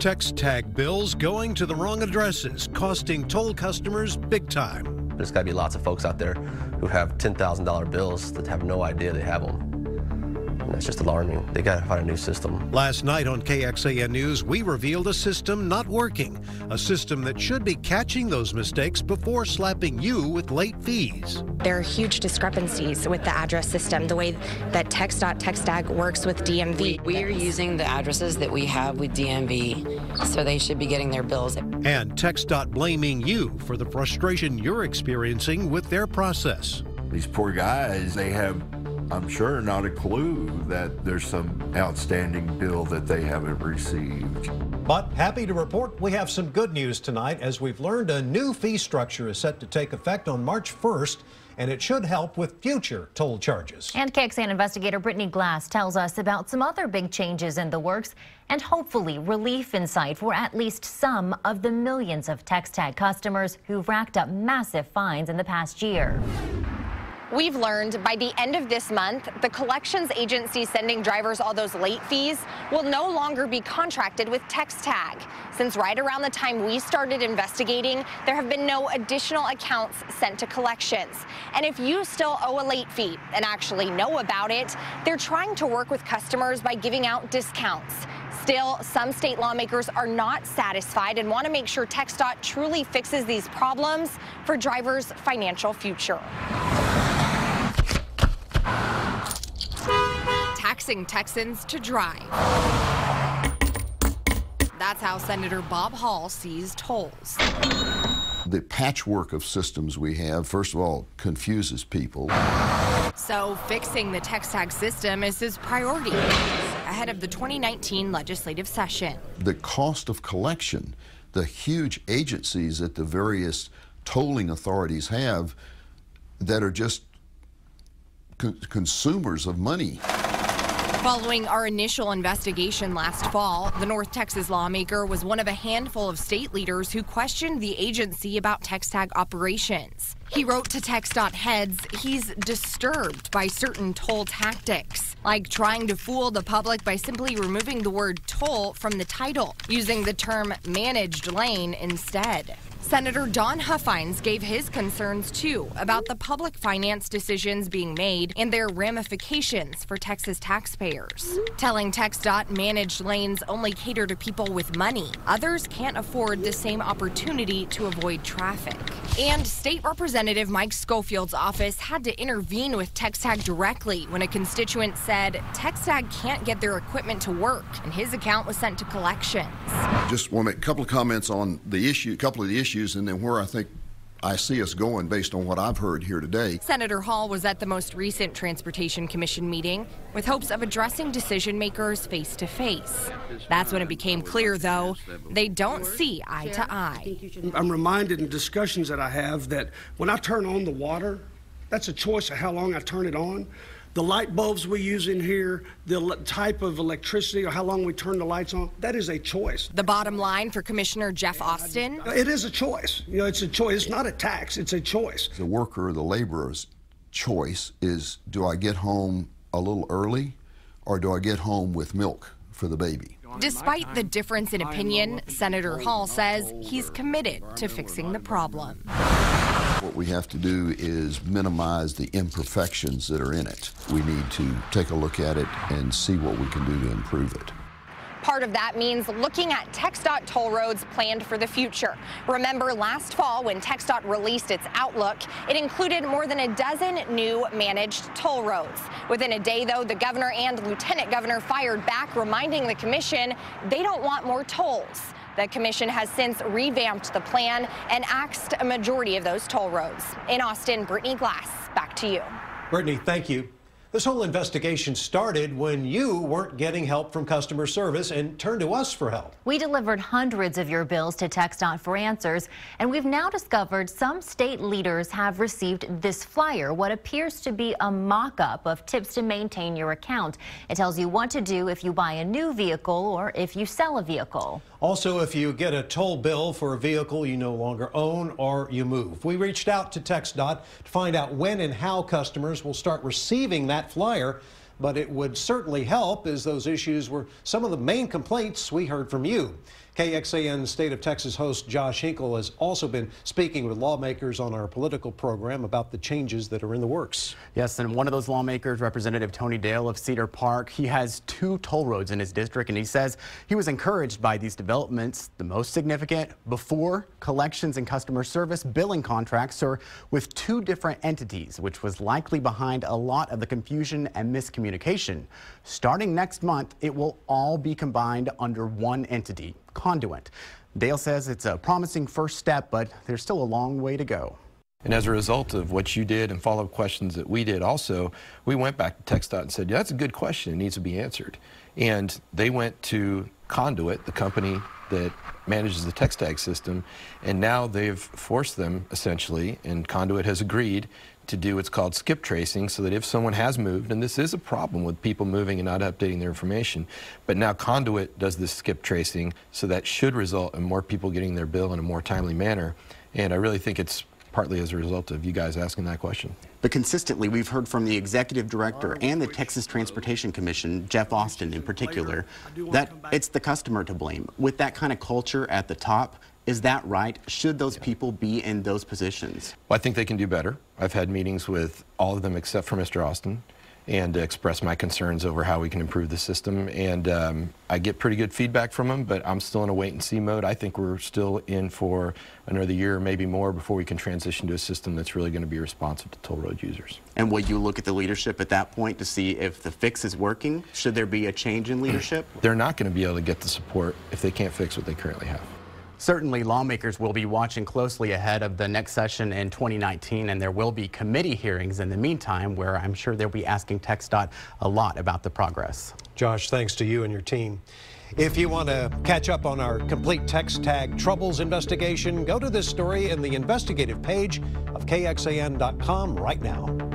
TxTag bills going to the wrong addresses, costing toll customers big time. There's got to be lots of folks out there who have $10,000 bills that have no idea they have them. And that's just alarming. They got to find a new system. Last night on KXAN News, we revealed a system not working, a system that should be catching those mistakes before slapping you with late fees. There are huge discrepancies with the address system, the way that text.textag works with DMV. We, we are using the addresses that we have with DMV, so they should be getting their bills. And TxDOT blaming you for the frustration you're experiencing with their process. These poor guys, they have I'm sure not a clue that there's some outstanding bill that they haven't received. But happy to report we have some good news tonight as we've learned a new fee structure is set to take effect on March 1st and it should help with future toll charges. And KXAN investigator Brittany Glass tells us about some other big changes in the works and hopefully relief in sight for at least some of the millions of TxTag customers who've racked up massive fines in the past year. We've learned by the end of this month, the collections agency sending drivers all those late fees will no longer be contracted with TxTag. Since right around the time we started investigating, there have been no additional accounts sent to collections. And if you still owe a late fee and actually know about it, they're trying to work with customers by giving out discounts. Still, some state lawmakers are not satisfied and want to make sure TxDOT truly fixes these problems for drivers' financial future. Taxing Texans to drive. That's how Senator Bob Hall sees tolls. The patchwork of systems we have, first of all, confuses people. So fixing the TxTag system is his priority ahead of the 2019 legislative session. The cost of collection, the huge agencies that the various tolling authorities have that are just co consumers of money. Following our initial investigation last fall, the North Texas lawmaker was one of a handful of state leaders who questioned the agency about TxTag operations. He wrote to TxDOT heads he's disturbed by certain toll tactics, like trying to fool the public by simply removing the word toll from the title, using the term managed lane instead. Senator Don Huffines gave his concerns too about the public finance decisions being made and their ramifications for Texas taxpayers. Telling TxDOT managed lanes only cater to people with money. Others can't afford the same opportunity to avoid traffic. And State Representative Mike Schofield's office had to intervene with TxTag directly when a constituent said TxTag can't get their equipment to work and his account was sent to collections. Just want to make a couple of comments on the issue, a couple of the issues issues and then where I think I see us going based on what I've heard here today. Senator Hall was at the most recent Transportation Commission meeting with hopes of addressing decision makers face to face. That's when it became clear, though, they don't see eye to eye. I'm reminded in discussions that I have that when I turn on the water, that's a choice of how long I turn it on the light bulbs we use in here, the type of electricity or how long we turn the lights on, that is a choice. The bottom line for Commissioner Jeff Austin? It is a choice. You know, it's a choice. It's not a tax, it's a choice. The worker, the laborer's choice is do I get home a little early or do I get home with milk for the baby? Despite the difference in opinion, Senator Hall says he's committed to fixing the problem. What we have to do is minimize the imperfections that are in it. We need to take a look at it and see what we can do to improve it. Part of that means looking at TxDOT toll roads planned for the future. Remember last fall when TxDOT released its outlook, it included more than a dozen new managed toll roads. Within a day, though, the governor and lieutenant governor fired back, reminding the commission they don't want more tolls. The commission has since revamped the plan and axed a majority of those toll roads. In Austin, Brittany Glass, back to you. Brittany, thank you. This whole investigation started when you weren't getting help from customer service and turned to us for help. We delivered hundreds of your bills to TxDOT for answers, and we've now discovered some state leaders have received this flyer, what appears to be a mock-up of tips to maintain your account. It tells you what to do if you buy a new vehicle or if you sell a vehicle. Also, if you get a toll bill for a vehicle you no longer own or you move. We reached out to TxDOT to find out when and how customers will start receiving that flyer. but it would certainly help as those issues were some of the main complaints we heard from you. KXAN State of Texas host Josh Hinkle has also been speaking with lawmakers on our political program about the changes that are in the works. Yes, and one of those lawmakers, Representative Tony Dale of Cedar Park, he has two toll roads in his district, and he says he was encouraged by these developments. The most significant before collections and customer service billing contracts are with two different entities, which was likely behind a lot of the confusion and miscommunication. Starting next month, it will all be combined under one entity Conduent. Dale says it's a promising first step, but there's still a long way to go. And as a result of what you did and follow-up questions that we did also, we went back to TxDOT and said, yeah, that's a good question. It needs to be answered. And they went to Conduent, the company that manages the TxTag system, and now they've forced them, essentially, and Conduent has agreed to do what's called skip tracing so that if someone has moved, and this is a problem with people moving and not updating their information, but now Conduent does this skip tracing, so that should result in more people getting their bill in a more timely manner. And I really think it's partly as a result of you guys asking that question. But consistently, we've heard from the executive director and the Texas Transportation Commission, Jeff Austin in particular, that it's the customer to blame. With that kind of culture at the top, is that right? Should those people be in those positions? Well, I think they can do better. I've had meetings with all of them except for Mr. Austin and express my concerns over how we can improve the system. And um, I get pretty good feedback from them, but I'm still in a wait and see mode. I think we're still in for another year, maybe more, before we can transition to a system that's really going to be responsive to toll road users. And will you look at the leadership at that point to see if the fix is working? Should there be a change in leadership? They're not going to be able to get the support if they can't fix what they currently have. Certainly, lawmakers will be watching closely ahead of the next session in 2019, and there will be committee hearings in the meantime where I'm sure they'll be asking TxDOT a lot about the progress. Josh, thanks to you and your team. If you want to catch up on our complete TxTag troubles investigation, go to this story in the investigative page of KXAN.com right now.